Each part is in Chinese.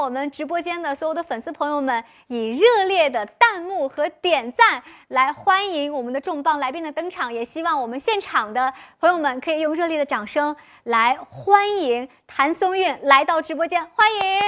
我们直播间的所有的粉丝朋友们以热烈的弹幕和点赞来欢迎我们的重磅来宾的登场，也希望我们现场的朋友们可以用热烈的掌声来欢迎谭松韵来到直播间，欢迎。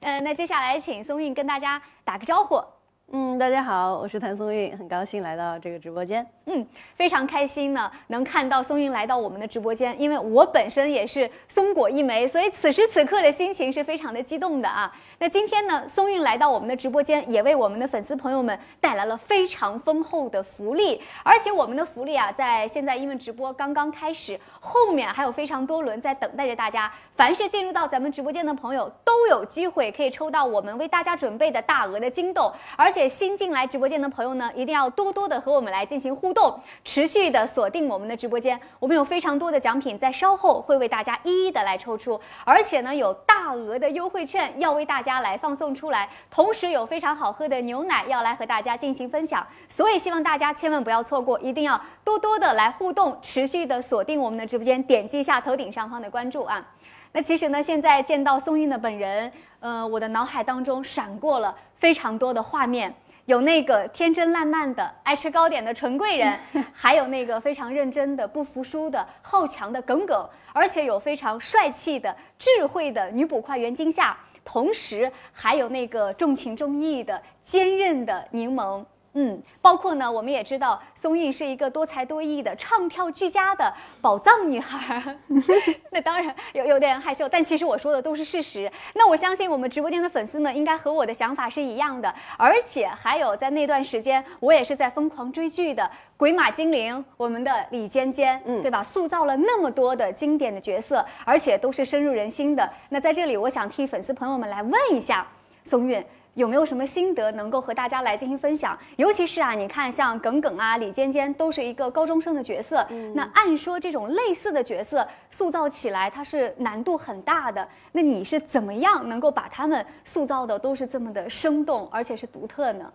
嗯，那接下来请松韵跟大家打个招呼。嗯，大家好，我是谭松韵，很高兴来到这个直播间。嗯，非常开心呢，能看到松韵来到我们的直播间，因为我本身也是松果一枚，所以此时此刻的心情是非常的激动的啊。那今天呢，松韵来到我们的直播间，也为我们的粉丝朋友们带来了非常丰厚的福利，而且我们的福利啊，在现在因为直播刚刚开始，后面还有非常多轮在等待着大家。凡是进入到咱们直播间的朋友，都有机会可以抽到我们为大家准备的大额的金豆，而且新进来直播间的朋友呢，一定要多多的和我们来进行互动，持续的锁定我们的直播间，我们有非常多的奖品在稍后会为大家一一的来抽出，而且呢，有大额的优惠券要为大家来放送出来，同时有非常好喝的牛奶要来和大家进行分享，所以希望大家千万不要错过，一定要多多的来互动，持续的锁定我们的直播间，点击一下头顶上方的关注啊。那其实呢，现在见到松韵的本人，呃，我的脑海当中闪过了非常多的画面，有那个天真烂漫的爱吃糕点的纯贵人，还有那个非常认真的不服输的好强的耿耿，而且有非常帅气的智慧的女捕快袁今夏，同时还有那个重情重义的坚韧的柠檬。嗯，包括呢，我们也知道松韵是一个多才多艺的唱跳俱佳的宝藏女孩。那当然有有点害羞，但其实我说的都是事实。那我相信我们直播间的粉丝们应该和我的想法是一样的，而且还有在那段时间，我也是在疯狂追剧的《鬼马精灵》，我们的李尖尖，嗯，对吧？塑造了那么多的经典的角色，而且都是深入人心的。那在这里，我想替粉丝朋友们来问一下松韵。有没有什么心得能够和大家来进行分享？尤其是啊，你看像耿耿啊、李尖尖都是一个高中生的角色，那按说这种类似的角色塑造起来它是难度很大的。那你是怎么样能够把他们塑造的都是这么的生动，而且是独特呢？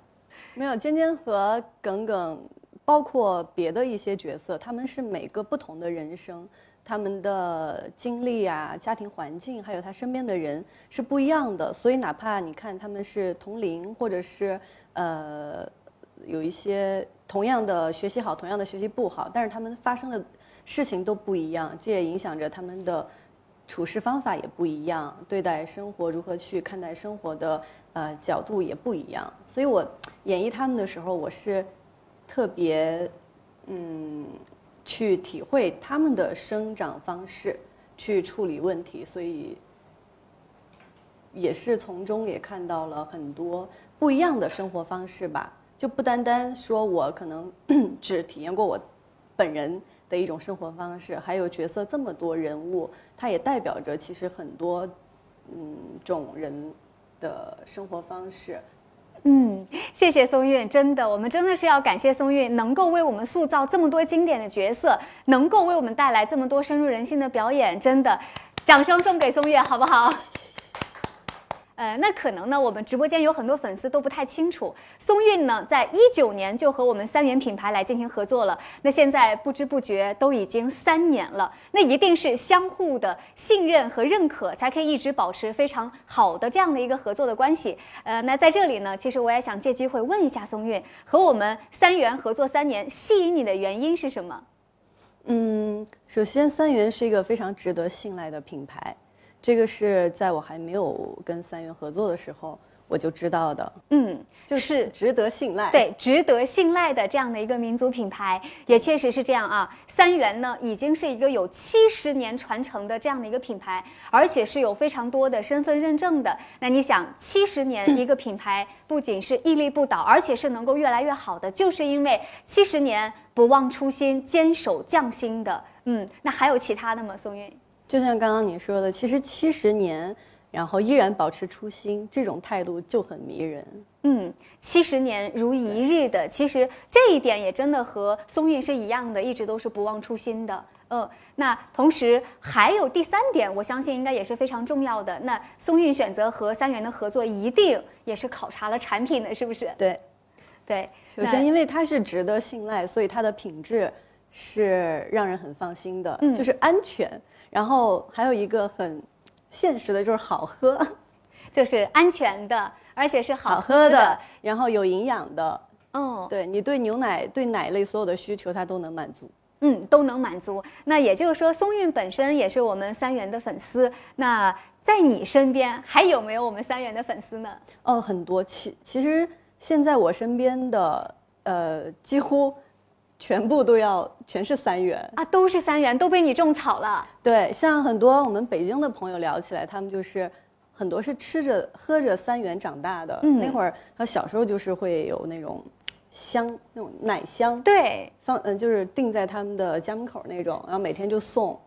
没有，尖尖和耿耿，包括别的一些角色，他们是每个不同的人生。他们的经历啊、家庭环境，还有他身边的人是不一样的，所以哪怕你看他们是同龄，或者是呃有一些同样的学习好，同样的学习不好，但是他们发生的事情都不一样，这也影响着他们的处事方法也不一样，对待生活如何去看待生活的呃角度也不一样。所以我演绎他们的时候，我是特别嗯。去体会他们的生长方式，去处理问题，所以也是从中也看到了很多不一样的生活方式吧。就不单单说我可能 只体验过我本人的一种生活方式，还有角色这么多人物，它也代表着其实很多嗯种人的生活方式。嗯，谢谢松韵，真的，我们真的是要感谢松韵，能够为我们塑造这么多经典的角色，能够为我们带来这么多深入人心的表演，真的，掌声送给松韵，好不好？呃，那可能呢，我们直播间有很多粉丝都不太清楚，松韵呢，在一九年就和我们三元品牌来进行合作了。那现在不知不觉都已经三年了，那一定是相互的信任和认可，才可以一直保持非常好的这样的一个合作的关系。呃，那在这里呢，其实我也想借机会问一下松韵，和我们三元合作三年，吸引你的原因是什么？嗯，首先三元是一个非常值得信赖的品牌。这个是在我还没有跟三元合作的时候我就知道的，嗯，就是值得信赖，对，值得信赖的这样的一个民族品牌，也确实是这样啊。三元呢，已经是一个有七十年传承的这样的一个品牌，而且是有非常多的身份认证的。那你想，七十年一个品牌，不仅是屹立不倒，而且是能够越来越好的，就是因为七十年不忘初心，坚守匠心的。嗯，那还有其他的吗？宋韵。就像刚刚你说的，其实七十年，然后依然保持初心，这种态度就很迷人。嗯，七十年如一日的，其实这一点也真的和松韵是一样的，一直都是不忘初心的。嗯，那同时还有第三点，我相信应该也是非常重要的。那松韵选择和三元的合作，一定也是考察了产品的，是不是？对，对。首先，因为它是值得信赖，所以它的品质是让人很放心的，就是安全。然后还有一个很现实的就是好喝，就是安全的，而且是好好喝的的。，然后有营养的。哦，对你对牛奶、对奶类所有的需求，它都能满足。嗯，都能满足。那也就是说，松韵本身也是我们三元的粉丝。那在你身边还有没有我们三元的粉丝呢？哦，很多。其其实现在我身边的呃，几乎全部都要全是三元。啊，都是三元，都被你种草了。对，像很多我们北京的朋友聊起来，他们就是很多是吃着喝着三元长大的。嗯那会儿他小时候就是会有那种香，那种奶香，对，放嗯、就是定在他们的家门口那种，然后每天就送。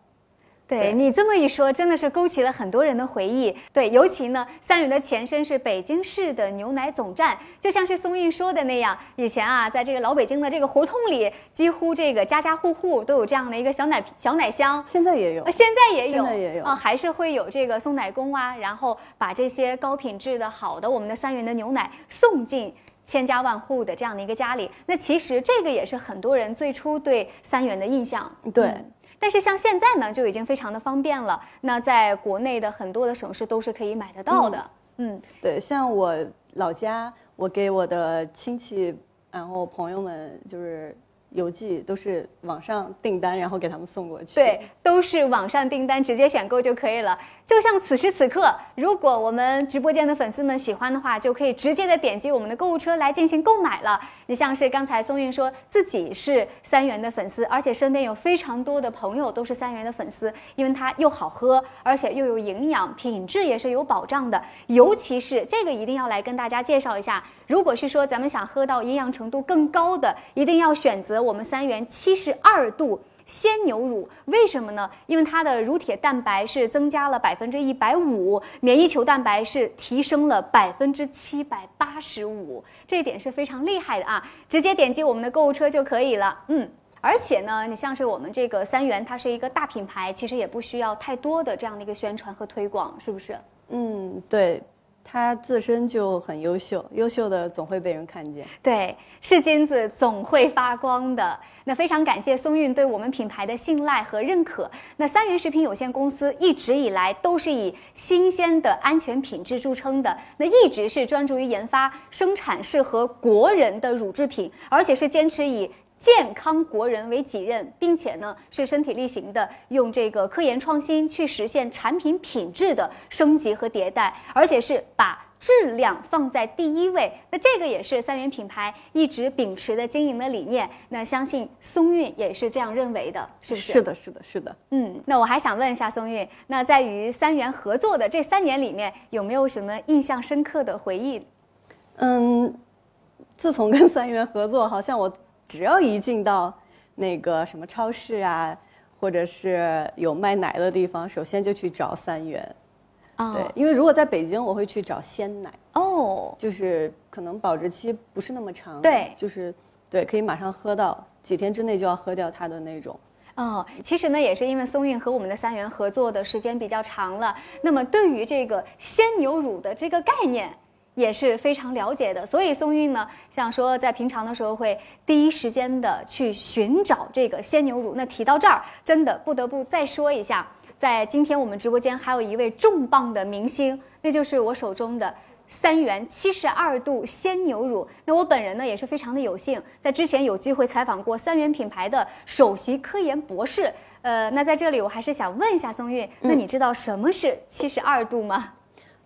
对对你这么一说，真的是勾起了很多人的回忆。对，尤其呢，三元的前身是北京市的牛奶总站，就像是松韵说的那样，以前啊，在这个老北京的这个胡同里，几乎这个家家户户都有这样的一个小奶小奶箱。现在也有呃，，现在也有，现在也有啊，还是会有这个送奶工啊，然后把这些高品质的好的我们的三元的牛奶送进千家万户的这样的一个家里。那其实这个也是很多人最初对三元的印象。对嗯但是像现在呢，就已经非常的方便了。那在国内的很多的省市都是可以买得到的。嗯对，像我老家，我给我的亲戚，然后朋友们就是邮寄，都是网上订单，然后给他们送过去。对，都是网上订单直接选购就可以了。就像此时此刻，如果我们直播间的粉丝们喜欢的话，就可以直接的点击我们的购物车来进行购买了。你像是刚才松韵说自己是三元的粉丝，而且身边有非常多的朋友都是三元的粉丝，因为它又好喝，而且又有营养，品质也是有保障的。尤其是这个一定要来跟大家介绍一下，如果是说咱们想喝到营养程度更高的，一定要选择我们三元七十二度。鲜牛乳为什么呢？因为它的乳铁蛋白是增加了百分之一百五，免疫球蛋白是提升了百分之七百八十五，这一点是非常厉害的啊！直接点击我们的购物车就可以了。嗯。而且呢，你像是我们这个三元，它是一个大品牌，其实也不需要太多的这样的一个宣传和推广，是不是？嗯，对，它自身就很优秀，优秀的总会被人看见。对，是金子总会发光的。那非常感谢松韵对我们品牌的信赖和认可。那三元食品有限公司一直以来都是以新鲜的安全品质著称的，那一直是专注于研发生产适合国人的乳制品，而且是坚持以。健康国人为己任，并且呢是身体力行的用这个科研创新去实现产品品质的升级和迭代，而且是把质量放在第一位。那这个也是三元品牌一直秉持的经营的理念。那相信松韵也是这样认为的，是不是？是的，是的，是的。嗯，那我还想问一下松韵，那在与三元合作的这三年里面，有没有什么印象深刻的回忆？嗯，自从跟三元合作，好像我只要一进到那个什么超市啊，或者是有卖奶的地方，首先就去找三元。啊对，因为如果在北京，我会去找鲜奶，哦，就是可能保质期不是那么长，对就是对，可以马上喝到，几天之内就要喝掉它的那种。哦，其实呢，也是因为松韵和我们的三元合作的时间比较长了，那么对于这个鲜牛乳的这个概念也是非常了解的，所以松韵呢，像说在平常的时候会第一时间的去寻找这个鲜牛乳。那提到这儿，真的不得不再说一下，在今天我们直播间还有一位重磅的明星，那就是我手中的。三元七十二度鲜牛乳，那我本人呢也是非常的有幸，在之前有机会采访过三元品牌的首席科研博士。呃，那在这里我还是想问一下松韵，那你知道什么是七十二度吗？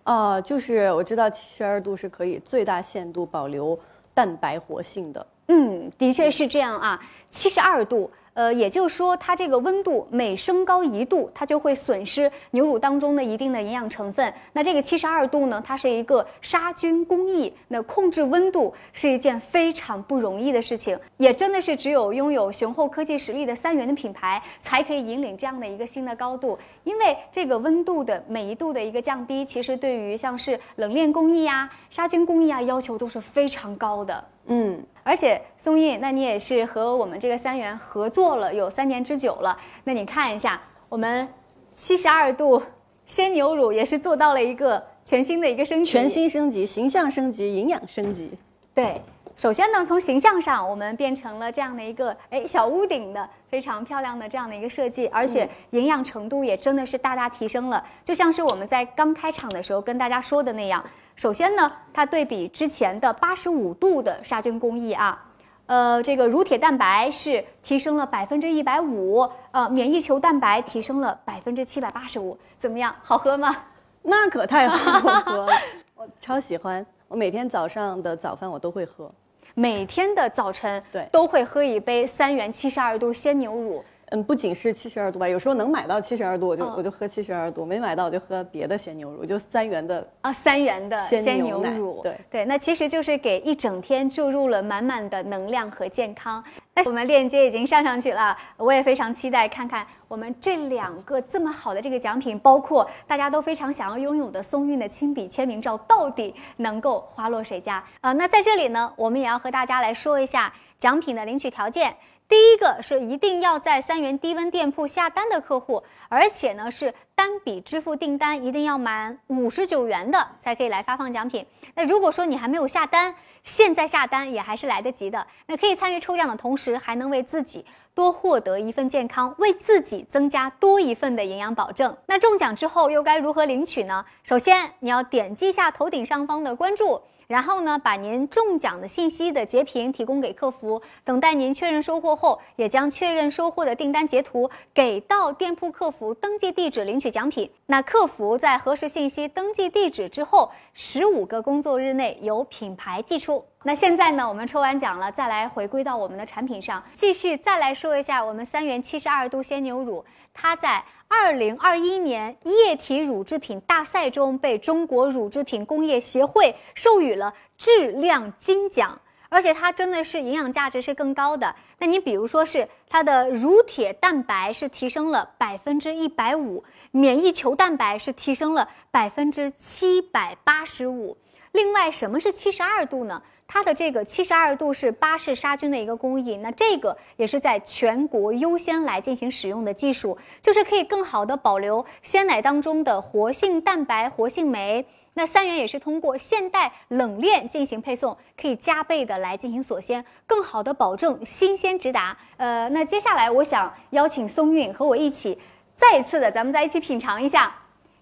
哦、就是我知道七十二度是可以最大限度保留蛋白活性的。嗯，的确是这样啊，七十二度。呃，也就是说，它这个温度每升高一度，它就会损失牛乳当中的一定的营养成分。那这个七十二度呢，它是一个杀菌工艺。那控制温度是一件非常不容易的事情，也真的是只有拥有雄厚科技实力的三元的品牌，才可以引领这样的一个新的高度。因为这个温度的每一度的一个降低，其实对于像是冷链工艺啊、杀菌工艺啊，要求都是非常高的。嗯，而且松印，那你也是和我们这个三元合作了有三年之久了。那你看一下，我们七十二度鲜牛乳也是做到了一个全新的一个升级，全新升级，形象升级，营养升级。对，首先呢，从形象上，我们变成了这样的一个哎小屋顶的非常漂亮的这样的一个设计，而且营养程度也真的是大大提升了。就像是我们在刚开场的时候跟大家说的那样，首先呢，它对比之前的八十五度的杀菌工艺啊，呃，这个乳铁蛋白是提升了百分之一百五，呃，免疫球蛋白提升了百分之七百八十五，怎么样？好喝吗？那可太好喝了，我超喜欢，我每天早上的早饭我都会喝。每天的早晨，对，都会喝一杯三元七十二度鲜牛乳。嗯，不仅是七十二度吧，有时候能买到七十二度，我就我就喝七十二度；没买到，我就喝别的鲜牛乳，就三元的啊，三元的鲜牛乳。对对，那其实就是给一整天注入了满满的能量和健康。那我们链接已经上上去了，我也非常期待看看我们这两个这么好的这个奖品，包括大家都非常想要拥有的松韵的亲笔签名照，到底能够花落谁家啊？那在这里呢，我们也要和大家来说一下奖品的领取条件。第一个是一定要在三元低温店铺下单的客户，而且呢是单笔支付订单一定要满五十九元的，才可以来发放奖品。那如果说你还没有下单，现在下单也还是来得及的。那可以参与抽奖的同时，还能为自己多获得一份健康，为自己增加多一份的营养保证。那中奖之后又该如何领取呢？首先你要点击一下头顶上方的关注。然后呢，把您中奖的信息的截屏提供给客服，等待您确认收货后，也将确认收货的订单截图给到店铺客服登记地址领取奖品。那客服在核实信息、登记地址之后，十五个工作日内由品牌寄出。那现在呢，我们抽完奖了，再来回归到我们的产品上，继续再来说一下我们三元七十二度鲜牛乳，它在。二零二一年液体乳制品大赛中，被中国乳制品工业协会授予了质量金奖，而且它真的是营养价值是更高的。那你比如说是它的乳铁蛋白是提升了百分之一百五，免疫球蛋白是提升了百分之七百八十五。另外，什么是七十二度呢？它的这个七十二度是巴氏杀菌的一个工艺，那这个也是在全国优先来进行使用的技术，就是可以更好的保留鲜奶当中的活性蛋白、活性酶。那三元也是通过现代冷链进行配送，可以加倍的来进行锁鲜，更好的保证新鲜直达。呃，那接下来我想邀请松韵和我一起再一次的，咱们再一起品尝一下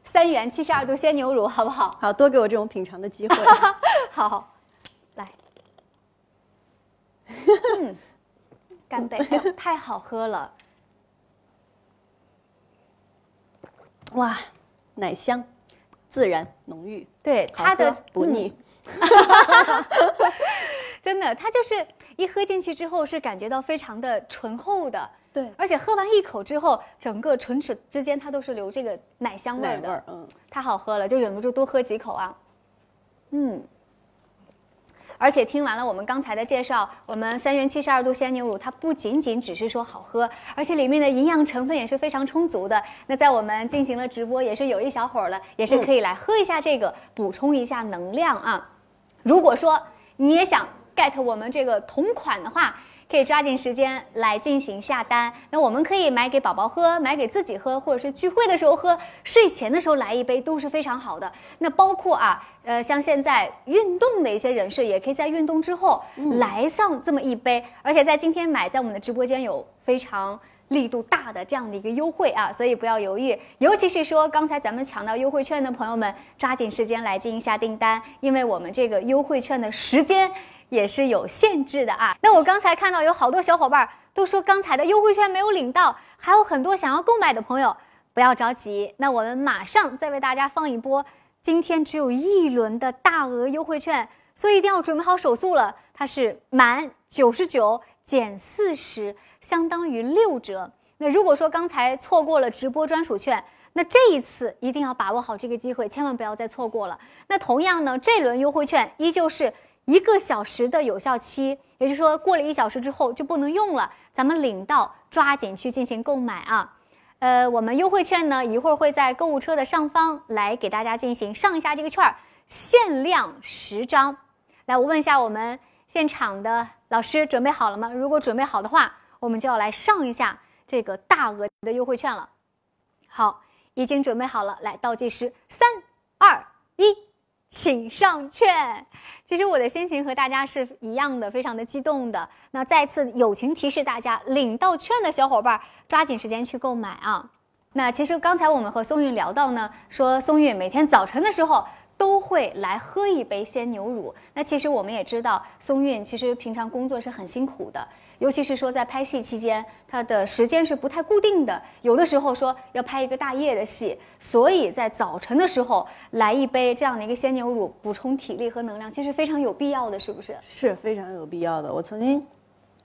三元七十二度鲜牛乳，好不好？好多给我这种品尝的机会。好。嗯，干杯！太好喝了，哇，奶香、自然、浓郁，对它的不腻。真的，它就是一喝进去之后是感觉到非常的醇厚的，对，而且喝完一口之后，整个唇齿之间它都是留这个奶香味的，嗯，太好喝了，就忍不住多喝几口啊，嗯。而且听完了我们刚才的介绍，我们三元七十二度鲜牛乳，它不仅仅只是说好喝，而且里面的营养成分也是非常充足的。那在我们进行了直播，也是有一小会儿了，也是可以来喝一下这个，补充一下能量啊。如果说你也想 get 我们这个同款的话。可以抓紧时间来进行下单。那我们可以买给宝宝喝，买给自己喝，或者是聚会的时候喝，睡前的时候来一杯都是非常好的。那包括啊，呃，像现在运动的一些人士，也可以在运动之后来上这么一杯。而且在今天买，在我们的直播间有非常力度大的这样的一个优惠啊，所以不要犹豫。尤其是说刚才咱们抢到优惠券的朋友们，抓紧时间来进行下订单，因为我们这个优惠券的时间。也是有限制的啊。那我刚才看到有好多小伙伴都说刚才的优惠券没有领到，还有很多想要购买的朋友，不要着急。那我们马上再为大家放一波今天只有一轮的大额优惠券，所以一定要准备好手速了。它是满九十九减四十，相当于六折。那如果说刚才错过了直播专属券，那这一次一定要把握好这个机会，千万不要再错过了。那同样呢，这轮优惠券依旧是。一个小时的有效期，也就是说过了一小时之后就不能用了。咱们领到抓紧去进行购买啊！呃，我们优惠券呢一会儿会在购物车的上方来给大家进行上一下这个券儿，限量十张。来，我问一下我们现场的老师准备好了吗？如果准备好的话，我们就要来上一下这个大额的优惠券了。好，已经准备好了，来倒计时，三二，请上券。其实我的心情和大家是一样的，非常的激动的。那再次友情提示大家，领到券的小伙伴抓紧时间去购买啊。那其实刚才我们和松韵聊到呢，说松韵每天早晨的时候。都会来喝一杯鲜牛乳。那其实我们也知道，松韵其实平常工作是很辛苦的，尤其是说在拍戏期间，他的时间是不太固定的。有的时候说要拍一个大夜的戏，所以在早晨的时候来一杯这样的一个鲜牛乳，补充体力和能量，其实非常有必要的，是不是？是非常有必要的。我曾经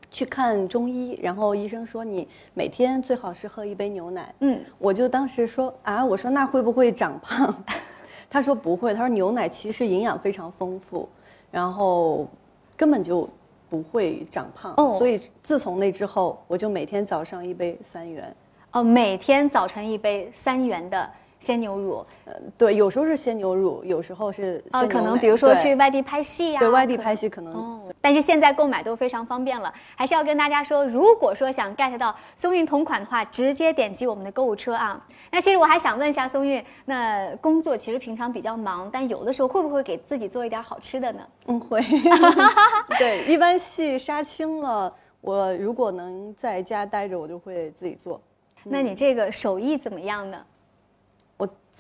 去看中医，然后医生说你每天最好是喝一杯牛奶。嗯，我就当时说啊，我说那会不会长胖？他说不会，他说牛奶其实营养非常丰富，然后根本就不会长胖。哦，所以自从那之后，我就每天早上一杯三元。哦，每天早晨一杯三元的。鲜牛乳，呃，对，有时候是鲜牛乳，有时候是啊，可能比如说去外地拍戏呀，对外地拍戏可能。哦，但是现在购买都非常方便了，还是要跟大家说，如果说想 get 到松韵同款的话，直接点击我们的购物车啊。那其实我还想问一下松韵，那工作其实平常比较忙，但有的时候会不会给自己做一点好吃的呢？嗯，会。对，一般戏杀青了，我如果能在家待着，我就会自己做。那你这个手艺怎么样呢？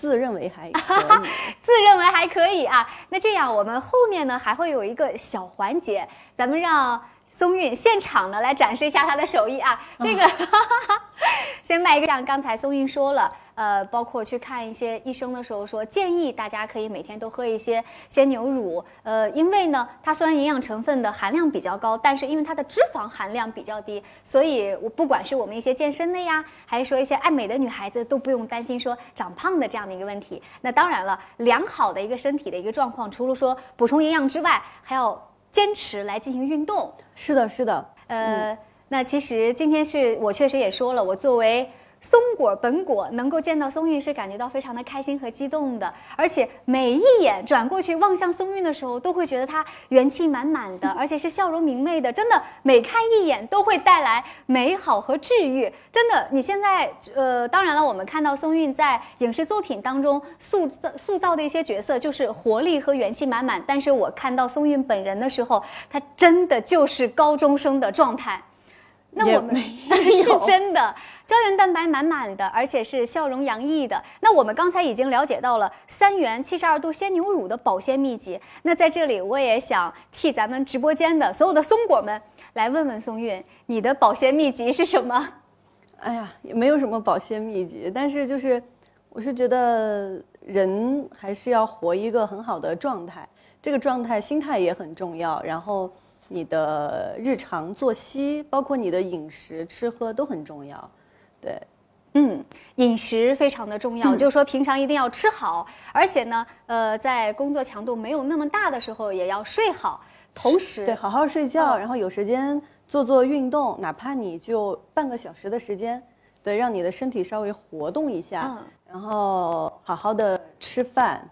自认为还可以，自认为还可以啊。那这样，我们后面呢还会有一个小环节，咱们让松韵现场呢来展示一下他的手艺啊。这个，先卖一个，像刚才松韵说了。呃，包括去看一些医生的时候，说建议大家可以每天都喝一些鲜牛乳。呃，因为呢，它虽然营养成分的含量比较高，但是因为它的脂肪含量比较低，所以我不管是我们一些健身的呀，还是说一些爱美的女孩子，都不用担心说长胖的这样的一个问题。那当然了，良好的一个身体的一个状况，除了说补充营养之外，还要坚持来进行运动。是的，是的。呃，那其实今天是我确实也说了，我作为。松果本果能够见到松韵是感觉到非常的开心和激动的，而且每一眼转过去望向松韵的时候，都会觉得她元气满满的，而且是笑容明媚的，真的每看一眼都会带来美好和治愈。真的，你现在呃，当然了，我们看到松韵在影视作品当中塑造塑造的一些角色就是活力和元气满满，但是我看到松韵本人的时候，她真的就是高中生的状态。那我们 是真的胶原蛋白满满的，而且是笑容洋溢的。那我们刚才已经了解到了三元七十二度鲜牛乳的保鲜秘籍。那在这里，我也想替咱们直播间的所有的松果们来问问松韵，你的保鲜秘籍是什么？哎呀，也没有什么保鲜秘籍，但是就是，我是觉得人还是要活一个很好的状态，这个状态心态也很重要。然后。你的日常作息，包括你的饮食吃喝都很重要，对，嗯，饮食非常的重要，就是说平常一定要吃好，而且呢，呃，在工作强度没有那么大的时候也要睡好，同时对，好好睡觉，然后有时间做做运动，哪怕你就半个小时的时间，对，让你的身体稍微活动一下，然后好好的吃饭。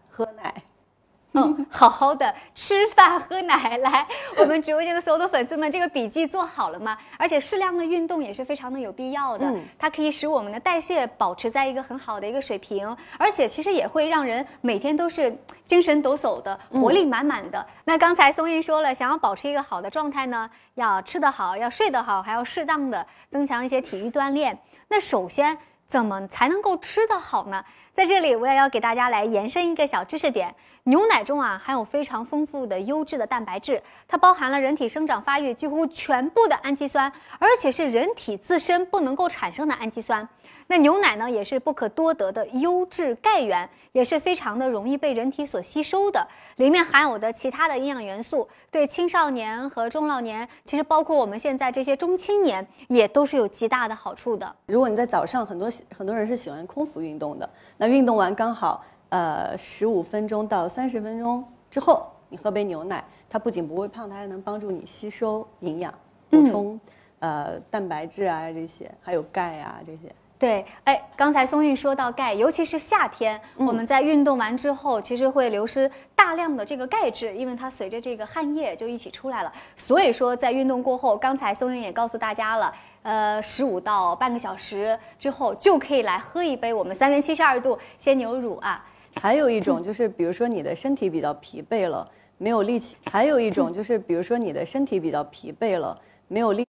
嗯，好好的吃饭喝奶，来，我们直播间的所有的粉丝们，这个笔记做好了吗？而且适量的运动也是非常的有必要的，它可以使我们的代谢保持在一个很好的一个水平，而且其实也会让人每天都是精神抖擞的，活力满满的。那刚才松韵说了，想要保持一个好的状态呢，要吃得好，要睡得好，还要适当的增强一些体育锻炼。那首先怎么才能够吃得好呢？在这里，我也要给大家来延伸一个小知识点：牛奶中啊含有非常丰富的优质的蛋白质，它包含了人体生长发育几乎全部的氨基酸，而且是人体自身不能够产生的氨基酸。那牛奶呢，也是不可多得的优质钙源，也是非常的容易被人体所吸收的。里面含有的其他的营养元素，对青少年和中老年，其实包括我们现在这些中青年，也都是有极大的好处的。如果你在早上，很多很多人是喜欢空腹运动的，那运动完刚好，呃，十五分钟到三十分钟之后，你喝杯牛奶，它不仅不会胖，它还能帮助你吸收营养，补充，呃，蛋白质啊这些，还有钙啊这些。对，哎，刚才松韵说到钙，尤其是夏天，我们在运动完之后，其实会流失大量的这个钙质，因为它随着这个汗液就一起出来了。所以说，在运动过后，刚才松韵也告诉大家了，呃，十五到半个小时之后就可以来喝一杯我们三元七十二度鲜牛乳啊。还有一种 就是，比如说你的身体比较疲惫了，没有力气；还有一种就是，比如说你的身体比较疲惫了，没有力，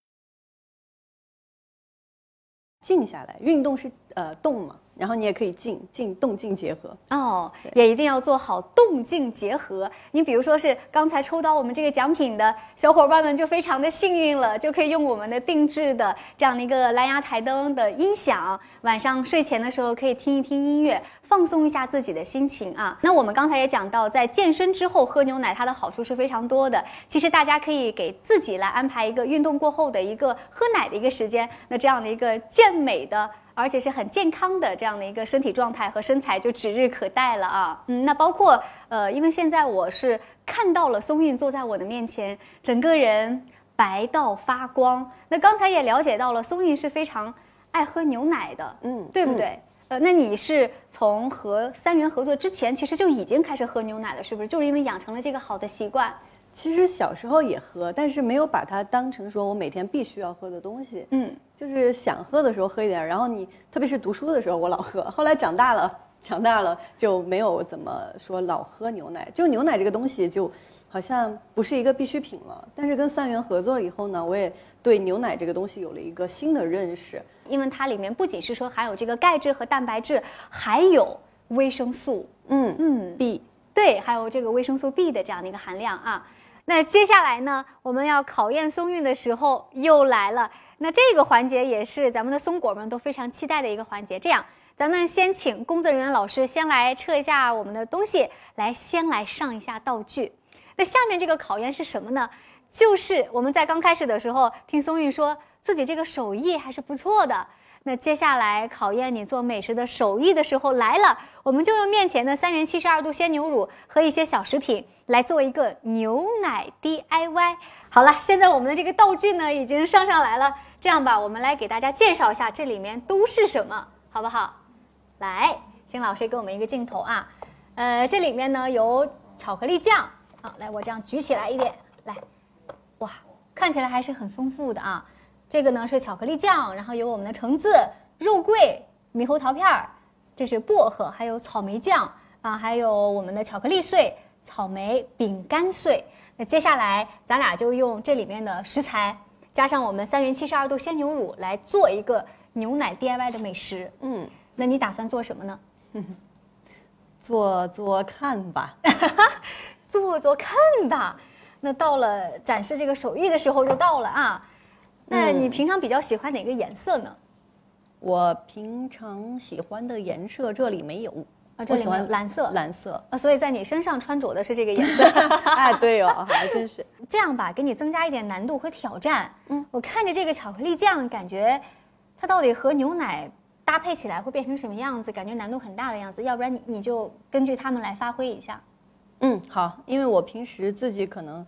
静下来。运动是呃动嘛，然后你也可以静静动静结合。哦，也一定要做好动静结合。你比如说是刚才抽到我们这个奖品的小伙伴们就非常的幸运了，就可以用我们的定制的这样的一个蓝牙台灯的音响，晚上睡前的时候可以听一听音乐，放松一下自己的心情啊。那我们刚才也讲到，在健身之后喝牛奶，它的好处是非常多的。其实大家可以给自己来安排一个运动过后的一个喝奶的一个时间，那这样的一个健美的。而且是很健康的这样的一个身体状态和身材就指日可待了啊！嗯，那包括呃，因为现在我是看到了松韵坐在我的面前，整个人白到发光。那刚才也了解到了，松韵是非常爱喝牛奶的，嗯，对不对？呃，那你是从和三元合作之前，其实就已经开始喝牛奶了，是不是？就是因为养成了这个好的习惯。其实小时候也喝，但是没有把它当成说我每天必须要喝的东西。嗯，就是想喝的时候喝一点，然后你特别是读书的时候我老喝，后来长大了，长大了就没有怎么说老喝牛奶。就牛奶这个东西就好像不是一个必需品了。但是跟三元合作了以后呢，我也对牛奶这个东西有了一个新的认识，因为它里面不仅是说含有这个钙质和蛋白质，还有维生素。嗯嗯，B 对，还有这个维生素 B 的这样的一个含量啊。那接下来呢，我们要考验松韵的时候又来了。那这个环节也是咱们的松果们都非常期待的一个环节。这样，咱们先请工作人员老师先来撤一下我们的东西，来先来上一下道具。那下面这个考验是什么呢？就是我们在刚开始的时候听松韵说自己这个手艺还是不错的。那接下来考验你做美食的手艺的时候来了，我们就用面前的三元七十二度鲜牛乳和一些小食品来做一个牛奶 DIY。好了，现在我们的这个道具呢已经上上来了，这样吧，我们来给大家介绍一下这里面都是什么，好不好？来，请老师给我们一个镜头啊，呃，这里面呢有巧克力酱，好，来我这样举起来一点，来，哇，看起来还是很丰富的啊。这个呢是巧克力酱，然后有我们的橙子、肉桂、猕猴桃片儿，这是薄荷，还有草莓酱啊，还有我们的巧克力碎、草莓饼干碎。那接下来咱俩就用这里面的食材，加上我们三元七十二度鲜牛乳来做一个牛奶 DIY 的美食。嗯，那你打算做什么呢？做做看吧。做做看吧。那到了展示这个手艺的时候就到了啊。那你平常比较喜欢哪个颜色呢？我平常喜欢的颜色这里没有啊，这里面我喜欢蓝色蓝色。啊，所以在你身上穿着的是这个颜色。哎，对哦，还真是。这样吧，给你增加一点难度和挑战。嗯，我看着这个巧克力酱，感觉它到底和牛奶搭配起来会变成什么样子？感觉难度很大的样子。要不然你你就根据他们来发挥一下。嗯，好，因为我平时自己可能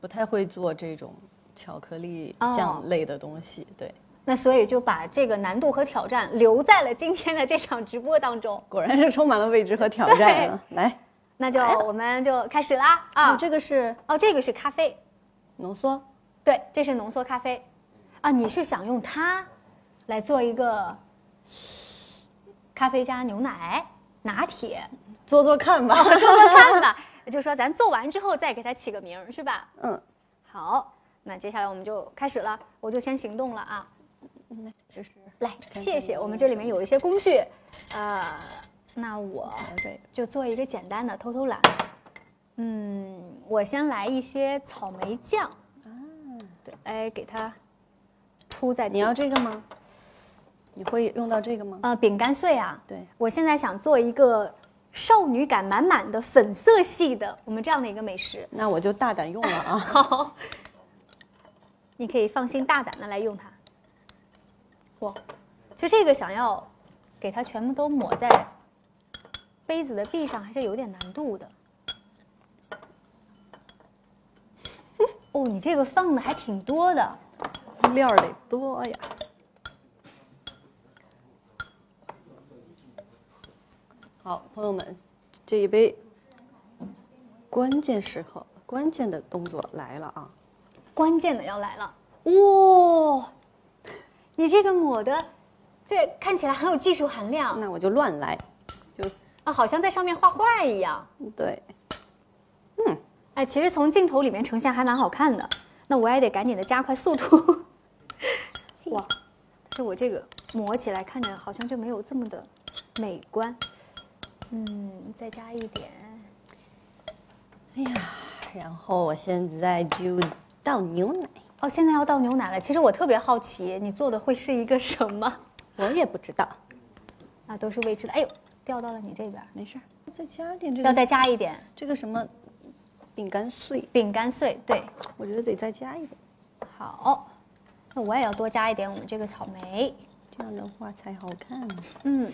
不太会做这种巧克力哦酱类的东西，对，那所以就把这个难度和挑战留在了今天的这场直播当中。果然是充满了未知和挑战啊！来，那就我们就开始啦啊！哦，这个是哦，这个是咖啡，浓缩，对，这是浓缩咖啡，啊，你是想用它来做一个咖啡加牛奶拿铁，做做看吧。做做看吧。就说，咱做完之后再给它起个名儿，是吧？嗯，好，那接下来我们就开始了，我就先行动了啊。那就是来，谢谢。我们这里面有一些工具，呃，那我对，就做一个简单的偷偷懒。嗯，我先来一些草莓酱。啊，对，哎，给它铺在你要这个吗？你会用到这个吗？呃饼干碎啊。对，我现在想做一个少女感满满的粉色系的我们这样的一个美食。那我就大胆用了啊。好，你可以放心大胆的来用它。哇，就这个想要给它全部都抹在杯子的壁上，还是有点难度的。哦，你这个放的还挺多的。料儿得多呀。好，朋友们，这一杯关键时刻、关键的动作来了啊！关键的要来了，哇、你这个抹的，这看起来很有技术含量。那我就乱来，就啊，好像在上面画画一样。对，嗯哎，其实从镜头里面呈现还蛮好看的。那我也得赶紧的加快速度。哇，但是我这个抹起来看着好像就没有这么的美观。嗯，再加一点。哎呀，然后我现在就倒牛奶，哦，现在要倒牛奶了。其实我特别好奇，你做的会是一个什么？我也不知道，啊，都是未知的。哎呦，掉到了你这边，没事儿，再加点这个，要再加一点这个什么饼干碎，饼干碎。对，我觉得得再加一点，好，那我也要多加一点我们这个草莓。这样的话才好看。嗯，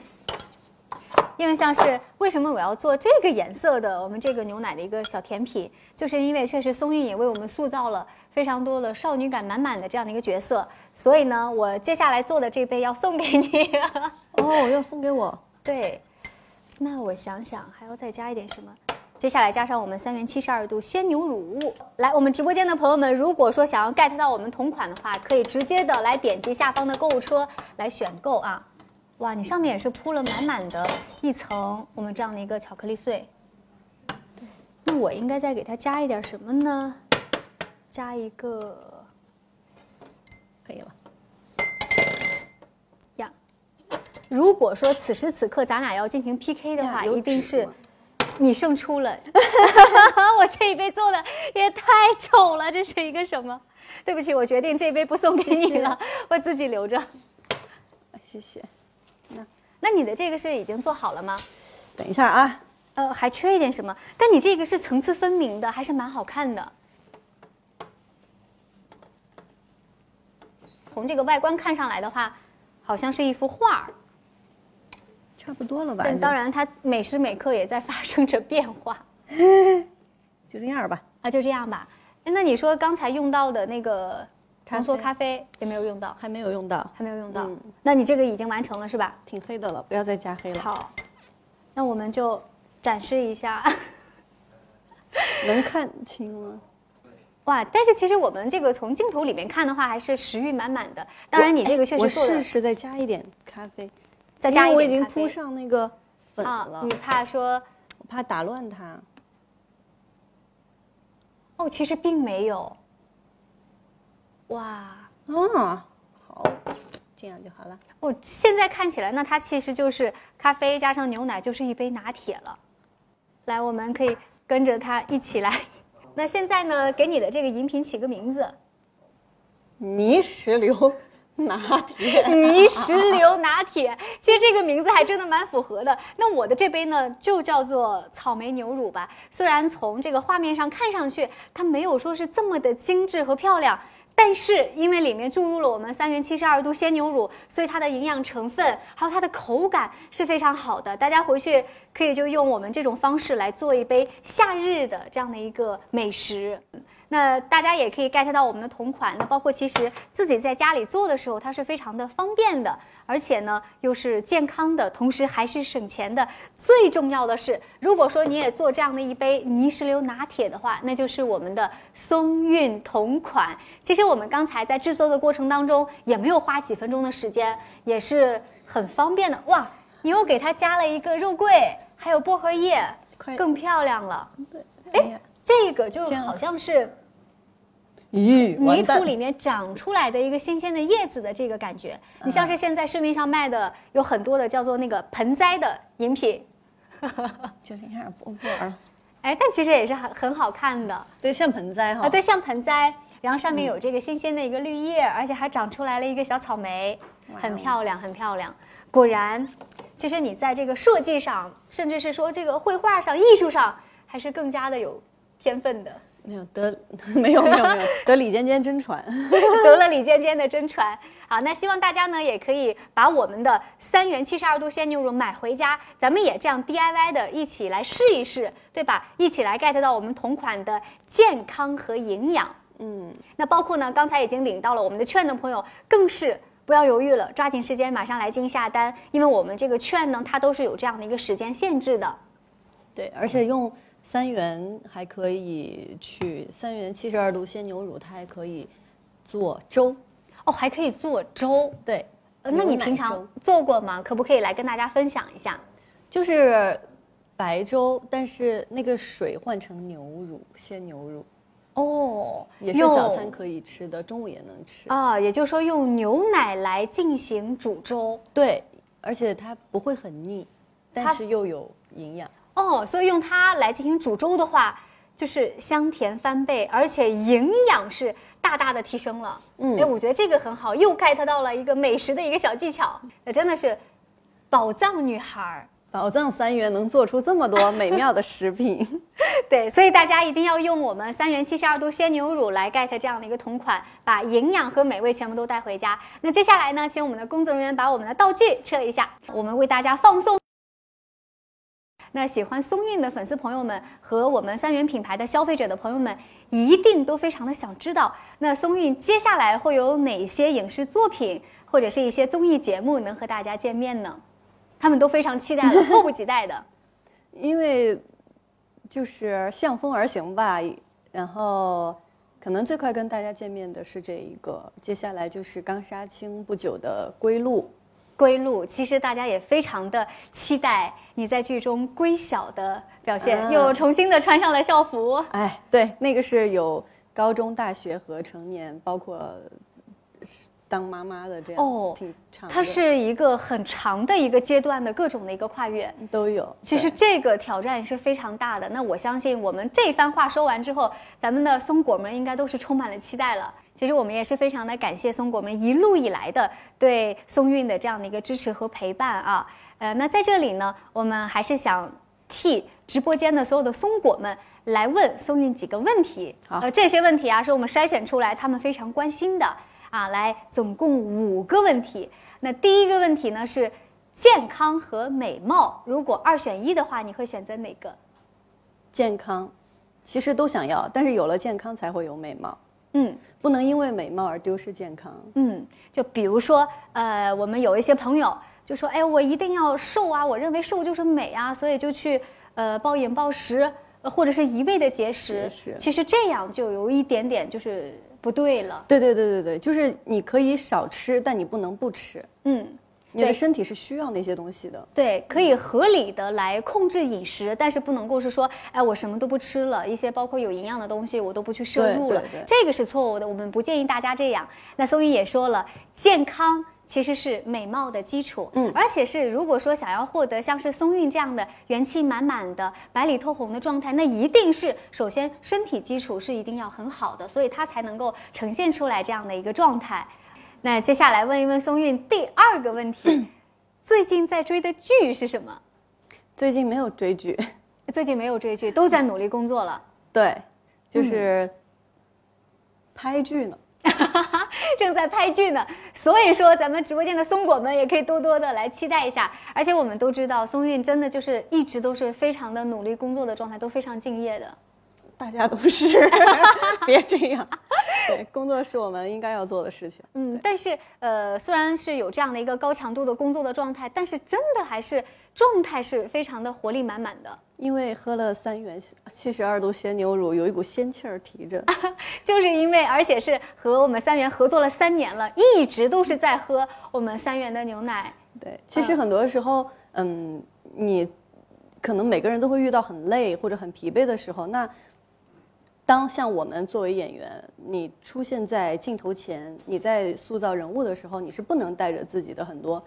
因为像是为什么我要做这个颜色的我们这个牛奶的一个小甜品，就是因为确实松韵也为我们塑造了非常多的少女感满满的这样的一个角色，所以呢，我接下来做的这杯要送给你。哦，要送给我，对，那我想想还要再加一点什么？接下来加上我们三元七十二度鲜牛乳。来，我们直播间的朋友们，如果说想要 get 到我们同款的话，可以直接的来点击下方的购物车来选购啊。哇，你上面也是铺了满满的一层我们这样的一个巧克力碎。那我应该再给它加一点什么呢？加一个可以了。呀。如果说此时此刻咱俩要进行 PK 的话，一定是你胜出了。我这一杯做的也太丑了，这是一个什么？对不起，我决定这杯不送给你了，我自己留着。哎，谢谢。那你的这个是已经做好了吗？等一下啊，呃，还缺一点什么？但你这个是层次分明的，还是蛮好看的。从这个外观看上来的话，好像是一幅画儿，差不多了吧？但当然它每时每刻也在发生着变化。就这样吧。啊，就这样吧。哎那你说刚才用到的那个浓缩咖啡也没有用到，还没有用到，还没有用到。嗯那你这个已经完成了是吧？挺黑的了，不要再加黑了。好，那我们就展示一下。能看清吗？哇！但是其实我们这个从镜头里面看的话，还是食欲满满的。当然，你这个确实做的试试再加一点咖啡，再加一因为我已经铺上那个粉啊了，你怕说我怕打乱它。哦，其实并没有。哇！哦，好，这样就好了。哦，现在看起来，那它其实就是咖啡加上牛奶，就是一杯拿铁了。来，我们可以跟着它一起来。那现在呢，给你的这个饮品起个名字，泥石流拿铁，泥石流拿铁。其实这个名字还真的蛮符合的。那我的这杯呢，就叫做草莓牛乳吧。虽然从这个画面上看上去，它没有说是这么的精致和漂亮。但是因为里面注入了我们三元七十二度鲜牛乳，所以它的营养成分还有它的口感是非常好的。大家回去可以就用我们这种方式来做一杯夏日的这样的一个美食。那大家也可以 get 到我们的同款，那包括其实自己在家里做的时候，它是非常的方便的，而且呢又是健康的，同时还是省钱的。最重要的是，如果说你也做这样的一杯泥石流拿铁的话，那就是我们的松韵同款。其实我们刚才在制作的过程当中也没有花几分钟的时间，也是很方便的。哇，你又给它加了一个肉桂，还有薄荷叶，更漂亮了。哎，这个就好像是。咦，泥土里面长出来的一个新鲜的叶子的这个感觉。你像是现在市面上卖的有很多的叫做那个盆栽的饮品，就这样，不不玩了。哎，但其实也是很很好看的对，像盆栽哈。啊，对，像盆栽，然后上面有这个新鲜的一个绿叶，而且还长出来了一个小草莓，很漂亮，很漂亮。果然，其实你在这个设计上，甚至是说这个绘画上、艺术上，还是更加的有天分的。没有得，没有没有没有 得李尖尖真传。得了李尖尖的真传。好，那希望大家呢也可以把我们的三元七十二度鲜牛乳买回家，咱们也这样 DIY 的一起来试一试，对吧？一起来 get 到我们同款的健康和营养。嗯，那包括呢，刚才已经领到了我们的券的朋友，更是不要犹豫了，抓紧时间马上来进下单，因为我们这个券呢，它都是有这样的一个时间限制的。对，而且用三元还可以去三元七十二度鲜牛乳，它还可以做粥。哦，还可以做粥。对，呃，那你平常做过吗？可不可以来跟大家分享一下？就是白粥，但是那个水换成牛乳，鲜牛乳，哦，也是早餐可以吃的，中午也能吃。啊，也就是说用牛奶来进行煮粥。对，而且它不会很腻，但是又有营养。哦，所以用它来进行煮粥的话，就是香甜翻倍，而且营养是大大的提升了。嗯哎，我觉得这个很好，又 get 到了一个美食的一个小技巧，那真的是宝藏女孩儿。宝藏三元能做出这么多美妙的食品，对，所以大家一定要用我们三元七十二度鲜牛乳来 get 这样的一个同款，把营养和美味全部都带回家。那接下来呢，请我们的工作人员把我们的道具撤一下，我们为大家放送。那喜欢松韵的粉丝朋友们和我们三元品牌的消费者的朋友们，一定都非常的想知道，那松韵接下来会有哪些影视作品或者是一些综艺节目能和大家见面呢？他们都非常期待了，迫不及待的。因为就是向风而行吧。然后可能最快跟大家见面的是这一个，接下来就是刚杀青不久的《归路》。归路，其实大家也非常的期待你在剧中归小的表现，啊又重新的穿上了校服。哎，对，那个是有高中、大学和成年，包括是当妈妈的这样，哦挺长的。它是一个很长的一个阶段的各种的一个跨越。都有。其实这个挑战也是非常大的。那我相信我们这番话说完之后，咱们的松果们应该都是充满了期待了。其实我们也是非常的感谢松果们一路以来的对松韵的这样的一个支持和陪伴啊。呃，那在这里呢，我们还是想替直播间的所有的松果们来问松韵几个问题。好呃，这些问题啊是我们筛选出来他们非常关心的啊，来总共五个问题。那第一个问题呢是健康和美貌，如果二选一的话，你会选择哪个？健康，其实都想要，但是有了健康才会有美貌，嗯不能因为美貌而丢失健康。嗯，就比如说，呃，我们有一些朋友就说，哎，我一定要瘦啊，我认为瘦就是美啊，所以就去呃暴饮暴食，呃或者是一味的节食。节食其实这样就有一点点就是不对了。对对对对对，就是你可以少吃，但你不能不吃。嗯。你的对身体是需要那些东西的。对，可以合理的来控制饮食，但是不能够是说，哎，我什么都不吃了，一些包括有营养的东西我都不去摄入了这个是错误的，我们不建议大家这样。那松韵也说了，健康。其实是美貌的基础，嗯而且是如果说想要获得像是松韵这样的元气满满的、白里透红的状态，那一定是首先身体基础是一定要很好的，所以它才能够呈现出来这样的一个状态。那接下来问一问松韵第二个问题，最近在追的剧是什么？最近没有追剧，最近没有追剧，都在努力工作了，对，就是拍剧呢。正在拍剧呢。所以说，咱们直播间的松果们也可以多多的来期待一下。而且我们都知道，松韵真的就是一直都是非常的努力工作的状态，都非常敬业的。大家都是，别这样。对，工作是我们应该要做的事情。嗯，但是呃，虽然是有这样的一个高强度的工作的状态，但是真的还是状态是非常的活力满满的。因为喝了三元七十二度鲜牛乳，有一股仙气儿提着。就是因为，而且是和我们三元合作了三年了，一直都是在喝我们三元的牛奶。对，其实很多时候，嗯，你可能每个人都会遇到很累或者很疲惫的时候，那当像我们作为演员，你出现在镜头前，你在塑造人物的时候，你是不能带着自己的很多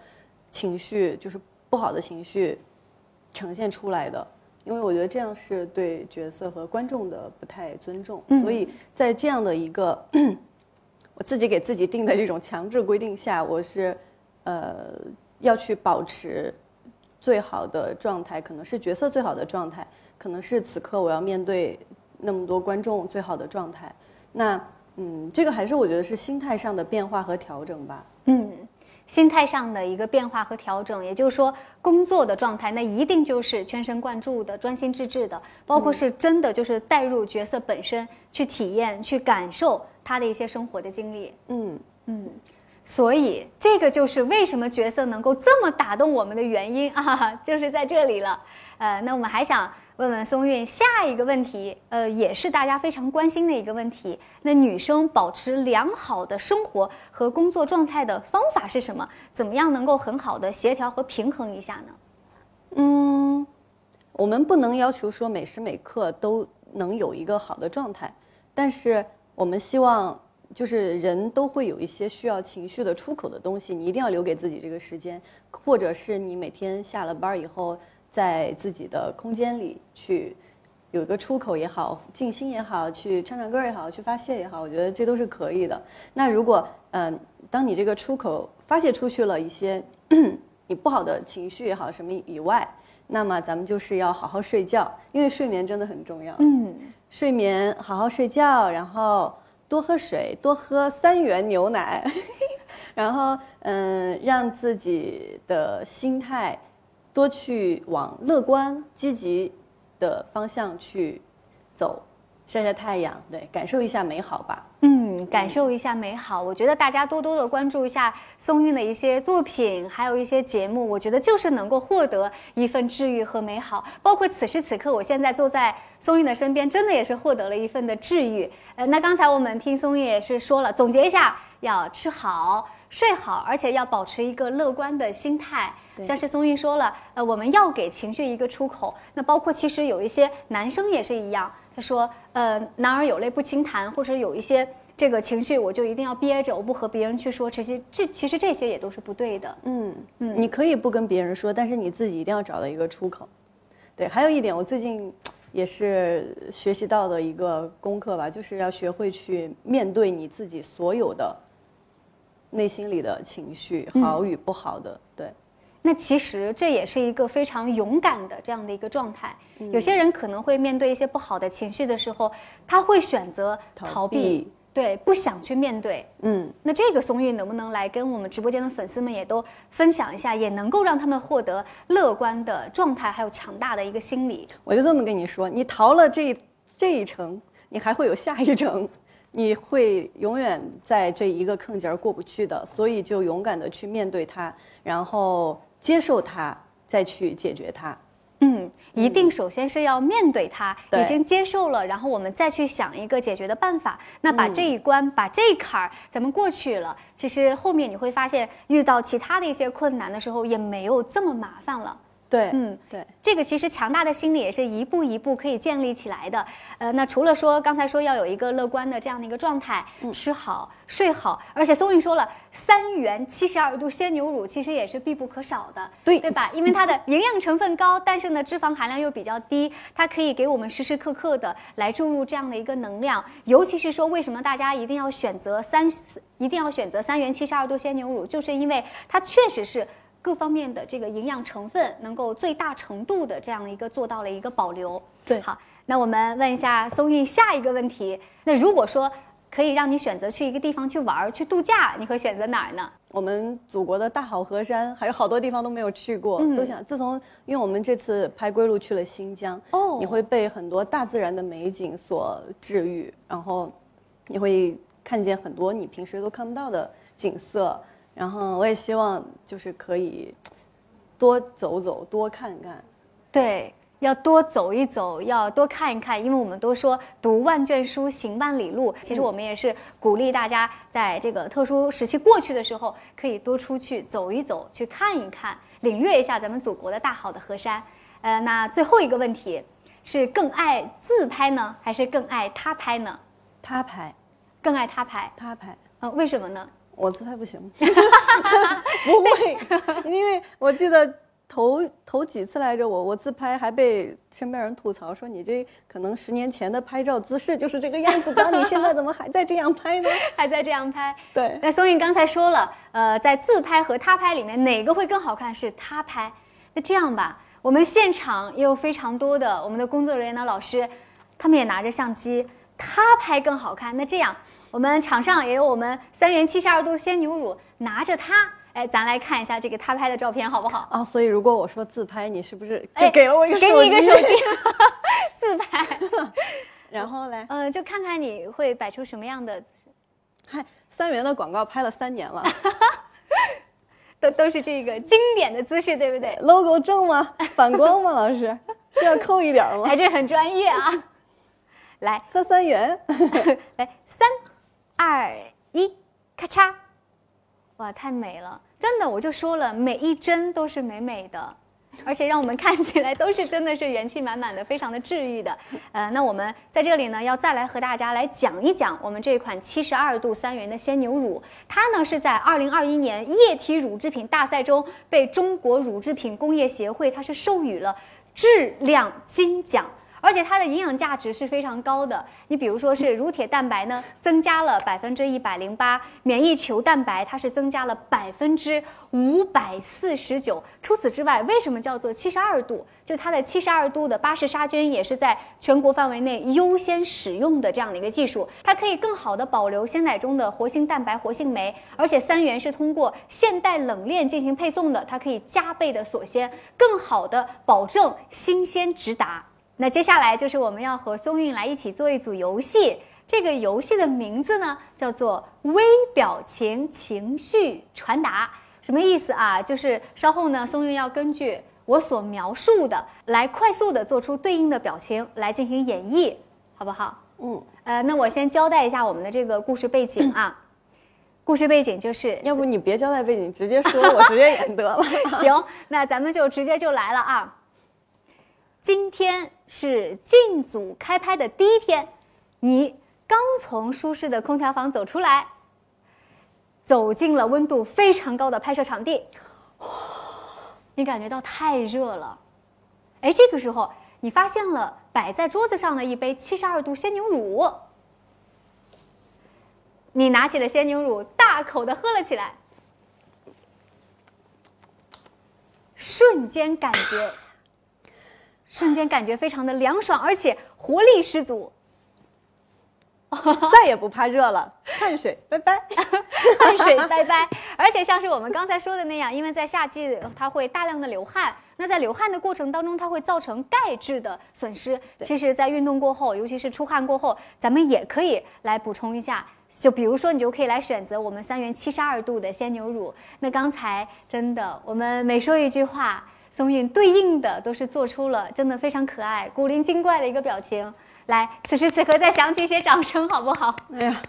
情绪，就是不好的情绪呈现出来的。因为我觉得这样是对角色和观众的不太尊重，所以在这样的一个我自己给自己定的这种强制规定下，我是呃要去保持最好的状态，可能是角色最好的状态，可能是此刻我要面对那么多观众最好的状态。那嗯，这个还是我觉得是心态上的变化和调整吧。嗯，心态上的一个变化和调整，也就是说，工作的状态那一定就是全神贯注的、专心致志的，包括是真的就是带入角色本身去体验、去感受他的一些生活的经历。嗯，嗯，所以这个就是为什么角色能够这么打动我们的原因啊，就是在这里了。呃，那我们还想问问松韵下一个问题，呃，也是大家非常关心的一个问题。那女生保持良好的生活和工作状态的方法是什么？怎么样能够很好的协调和平衡一下呢？嗯，我们不能要求说每时每刻都能有一个好的状态，但是我们希望就是人都会有一些需要情绪的出口的东西，你一定要留给自己这个时间，或者是你每天下了班以后，在自己的空间里去有一个出口也好，静心也好，去唱唱歌也好，去发泄也好，我觉得这都是可以的。那如果嗯、当你这个出口发泄出去了一些你不好的情绪也好，什么以外，那么咱们就是要好好睡觉，因为睡眠真的很重要。嗯，睡眠，好好睡觉，然后多喝水，多喝三元牛奶，然后嗯，让自己的心态多去往乐观、积极的方向去走，晒晒太阳，对，感受一下美好吧。嗯，感受一下美好。我觉得大家多多的关注一下松韵的一些作品，还有一些节目，我觉得就是能够获得一份治愈和美好。包括此时此刻，我现在坐在松韵的身边，真的也是获得了一份的治愈。呃，那刚才我们听松韵也是说了，总结一下，要吃好、睡好，而且要保持一个乐观的心态。对像是松韵说了，呃，我们要给情绪一个出口。那包括其实有一些男生也是一样，他说，呃，男儿有泪不轻弹，或者有一些这个情绪我就一定要憋着，我不和别人去说，这些这其实这些也都是不对的。嗯嗯，你可以不跟别人说，但是你自己一定要找到一个出口。对，还有一点，我最近也是学习到的一个功课吧，就是要学会去面对你自己所有的内心里的情绪，好与不好的。对，那其实这也是一个非常勇敢的这样的一个状态。有些人可能会面对一些不好的情绪的时候，他会选择逃逃避，对，不想去面对。嗯，那这个松韵能不能来跟我们直播间的粉丝们也都分享一下，也能够让他们获得乐观的状态，还有强大的一个心理？我就这么跟你说，你逃了这这一程，你还会有下一程，你会永远在这一个坑节儿过不去的，所以就勇敢的去面对它，然后接受它，再去解决它。嗯，一定首先是要面对它，对已经接受了，然后我们再去想一个解决的办法。那把这一关，把这一坎儿咱们过去了，其实后面你会发现，遇到其他的一些困难的时候，也没有这么麻烦了。对，嗯，对，这个其实强大的心理也是一步一步可以建立起来的。呃，那除了说刚才说要有一个乐观的这样的一个状态，嗯吃好睡好，而且松韵说了，三元七十二度鲜牛乳其实也是必不可少的，对对吧？因为它的营养成分高，但是呢脂肪含量又比较低，它可以给我们时时刻刻的来注入这样的一个能量。尤其是说，为什么大家一定要选择三，一定要选择三元七十二度鲜牛乳，就是因为它确实是。各方面的这个营养成分能够最大程度的这样一个做到了一个保留。对好，那我们问一下松韵下一个问题。那如果说可以让你选择去一个地方去玩儿、去度假，你会选择哪儿呢？我们祖国的大好河山还有好多地方都没有去过，嗯都想。自从因为我们这次拍归路去了新疆，哦你会被很多大自然的美景所治愈，然后你会看见很多你平时都看不到的景色。然后我也希望就是可以 多走走，多看看。对，要多走一走，要多看一看，因为我们都说读万卷书，行万里路。其实我们也是鼓励大家在这个特殊时期过去的时候，可以多出去走一走，去看一看，领略一下咱们祖国的大好的河山。呃，那最后一个问题是更爱自拍呢，还是更爱他拍呢？他拍，更爱他拍。他拍，呃，为什么呢？我自拍不行，不会，因为我记得头头几次来着，我我自拍还被身边人吐槽说你这可能十年前的拍照姿势就是这个样子的，你现在怎么还在这样拍呢？还在这样拍？对，那松韵刚才说了，呃，在自拍和他拍里面哪个会更好看？是他拍。那这样吧，我们现场也有非常多的我们的工作人员的老师，他们也拿着相机，他拍更好看。那这样，我们场上也有我们三元七十二度鲜牛乳，拿着它，哎，咱来看一下这个他拍的照片好不好？啊，所以如果我说自拍，你是不是哎就给了我一个手机？给你一个手机，自拍，然后嘞，呃，就看看你会摆出什么样的姿势，嗨，三元的广告拍了三年了 都都是这个经典的姿势，对不对？，logo 正吗？反光吗？老师是要扣一点吗还？是很专业啊。来，喝三元，来，三、二、一，咔嚓！哇，太美了！真的，我就说了，每一帧都是美美的。而且让我们看起来都是真的是元气满满的，非常的治愈的。呃，那我们在这里呢，要再来和大家来讲一讲我们这款七十二度三元的鲜牛乳，它呢是在二零二一年液体乳制品大赛中被中国乳制品工业协会它是授予了质量金奖。而且它的营养价值是非常高的。你比如说是乳铁蛋白呢，增加了百分之一百零八；免疫球蛋白它是增加了百分之五百四十九。除此之外，为什么叫做七十二度？就它的七十二度的巴氏杀菌也是在全国范围内优先使用的这样的一个技术，它可以更好的保留鲜奶中的活性蛋白、活性酶。而且三元是通过现代冷链进行配送的，它可以加倍的锁鲜，更好的保证新鲜直达。那接下来就是我们要和松韵来一起做一组游戏，这个游戏的名字呢叫做微表情情绪传达，什么意思啊？就是稍后呢，松韵要根据我所描述的来快速的做出对应的表情来进行演绎，好不好？嗯，呃，那我先交代一下我们的这个故事背景啊，故事背景就是，要不你别交代背景，直接说，我直接演得了。行，那咱们就直接就来了啊。今天是进组开拍的第一天，你刚从舒适的空调房走出来，走进了温度非常高的拍摄场地，你感觉到太热了。哎，这个时候你发现了摆在桌子上的一杯七十二度鲜牛乳，你拿起了鲜牛乳，大口的喝了起来。瞬间感觉，瞬间感觉非常的凉爽，而且活力十足。再也不怕热了，汗水，拜拜。汗水拜拜。而且像是我们刚才说的那样，因为在夏季它会大量的流汗，那在流汗的过程当中，它会造成钙质的损失。其实，在运动过后，尤其是出汗过后，咱们也可以来补充一下。就比如说，你就可以来选择我们三元七十二度的鲜牛乳。那刚才真的，我们每说一句话，松韵对应的都是做出了真的非常可爱、古灵精怪的一个表情。来，此时此刻再响起一些掌声，好不好？哎呀，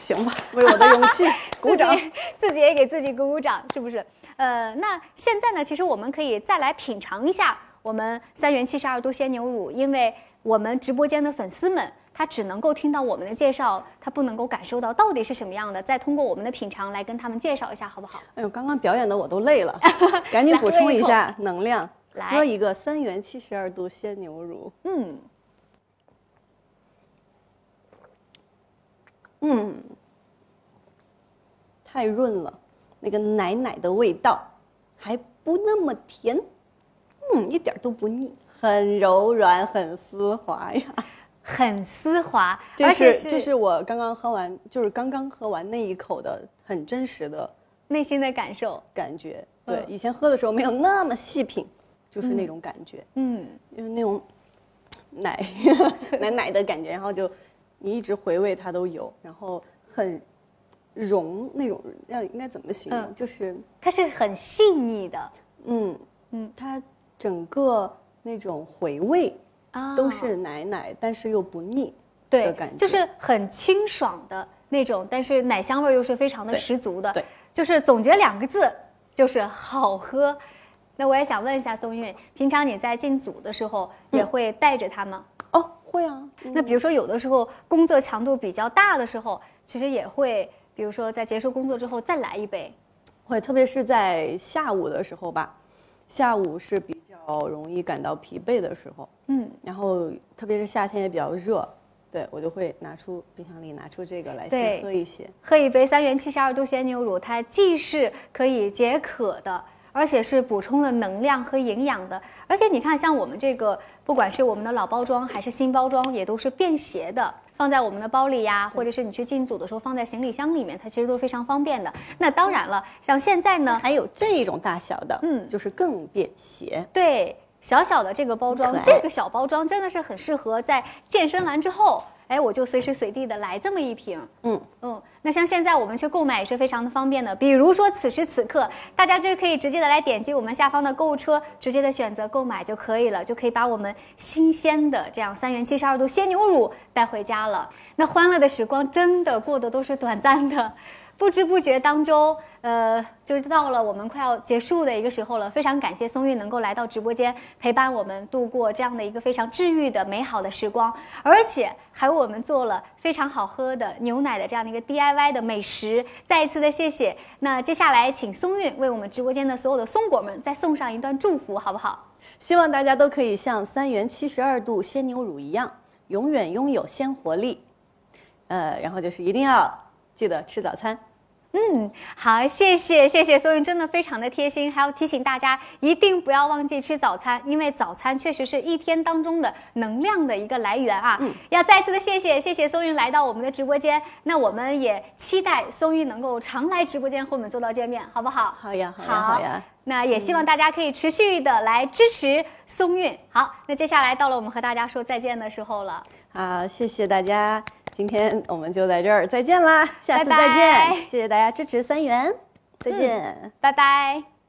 行吧，为我的勇气 鼓掌。自己，自己也给自己鼓鼓掌，是不是？呃，那现在呢，其实我们可以再来品尝一下我们三元七十二度鲜牛乳，因为我们直播间的粉丝们，他只能够听到我们的介绍，他不能够感受到到底是什么样的，再通过我们的品尝来跟他们介绍一下，好不好？哎呦，刚刚表演的我都累了，赶紧补充一下能量，来喝一个三元七十二度鲜牛乳。嗯，嗯，太润了，那个奶奶的味道还不那么甜，嗯，一点都不腻，很柔软，很丝滑呀。很丝滑，这而且是这是我刚刚喝完，就是刚刚喝完那一口的很真实的内心的感受。感觉。对，嗯以前喝的时候没有那么细品，就是那种感觉，嗯，就是那种奶 奶奶的感觉，然后就你一直回味它都有，然后很融那种，要应该怎么形容？嗯就是它是很细腻的嗯嗯它整个那种回味啊，都是奶奶，但是又不腻。对的感，觉就是很清爽的那种，但是奶香味又是非常的十足的。对，就是总结两个字，就是好喝。那我也想问一下宋韵，平常你在进组的时候也会带着它吗？哦，会啊。嗯那比如说有的时候工作强度比较大的时候，其实也会，比如说在结束工作之后再来一杯。会，特别是在下午的时候吧，下午是比较容易感到疲惫的时候，嗯，然后特别是夏天也比较热，对我就会拿出冰箱里拿出这个来先喝一些。喝一杯三元七十二度鲜牛乳，它既是可以解渴的，而且是补充了能量和营养的。而且你看，像我们这个，不管是我们的老包装还是新包装，也都是便携的，放在我们的包里呀，或者是你去进组的时候放在行李箱里面，它其实都非常方便的。那当然了，像现在呢，还有这种大小的，嗯就是更便携。对小小的这个包装这个小包装真的是很适合在健身完之后，哎，我就随时随地的来这么一瓶。嗯，嗯，那像现在我们去购买也是非常的方便的，比如说此时此刻，大家就可以直接的来点击我们下方的购物车，直接的选择购买就可以了，就可以把我们新鲜的这样三元七十二度鲜牛乳带回家了。那欢乐的时光真的过得都是短暂的。不知不觉当中，呃，就到了我们快要结束的一个时候了。非常感谢松韵能够来到直播间陪伴我们度过这样的一个非常治愈的美好的时光，而且还为我们做了非常好喝的牛奶的这样的一个 DIY 的美食。再一次的谢谢。那接下来请松韵为我们直播间的所有的松果们再送上一段祝福，好不好？希望大家都可以像三元七十二度鲜牛乳一样，永远拥有鲜活力。呃，然后就是一定要记得吃早餐。嗯，好，谢谢谢谢松韵，真的非常的贴心，还要提醒大家一定不要忘记吃早餐，因为早餐确实是一天当中的能量的一个来源啊。嗯，要再次的谢谢谢谢松韵来到我们的直播间，那我们也期待松韵能够常来直播间和我们做到见面，好不好？好呀，好呀，好呀。那也希望大家可以持续的来支持松韵。好，那接下来到了我们和大家说再见的时候了。好，谢谢大家。今天我们就在这儿，再见啦！下次再见，谢谢大家支持三元，再见，拜拜。